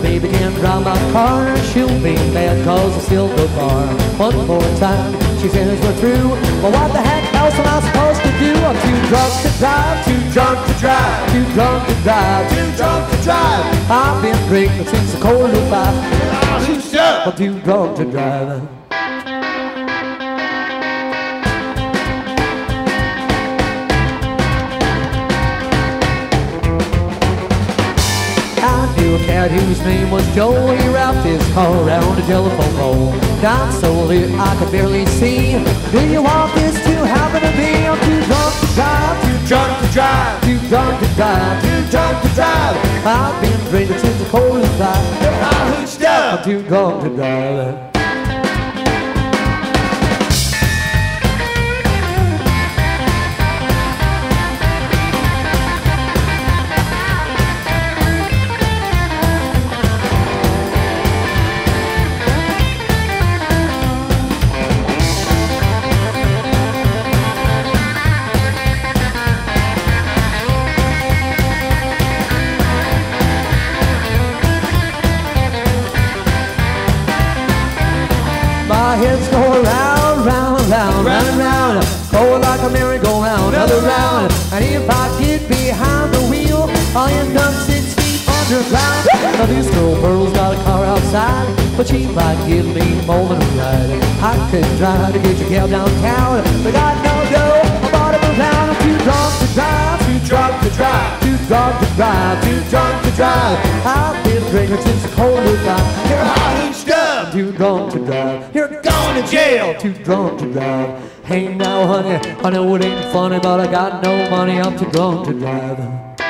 baby can't drive my car, she'll be mad cause I still the bar. One more time, she says we're through. Well, what the heck else am I supposed to do? I'm too drunk to drive, too drunk to drive, too drunk to drive, too drunk to drive. I've been drinking since the quarter to five. I'm too drunk to drive. Cat whose name was Joe. He wrapped his car around a telephone pole. Got so lit I could barely see. Do you want this to happen to me? I'm too drunk to drive, too drunk to drive, too drunk to drive, too drunk to drive. I've been drinking since the cold is five. I'm too drunk to drive. My head's going round, round, round, round and round. Going like a merry-go-round, another round. And if I get behind the wheel, I'll end up six feet underground. Now this girl Pearl's got a car outside, but she might give me more than a ride. I could try to get your gal downtown, but I no dough. I bought him around. I'm too drunk to drive, too drunk to drive, too drunk to drive, too drunk to drive. I've been drinking since the cold was time. Drunk to drive. You're going to jail, too drunk to drive. Hey now, honey, I know it ain't funny, but I got no money. I'm too drunk to drive.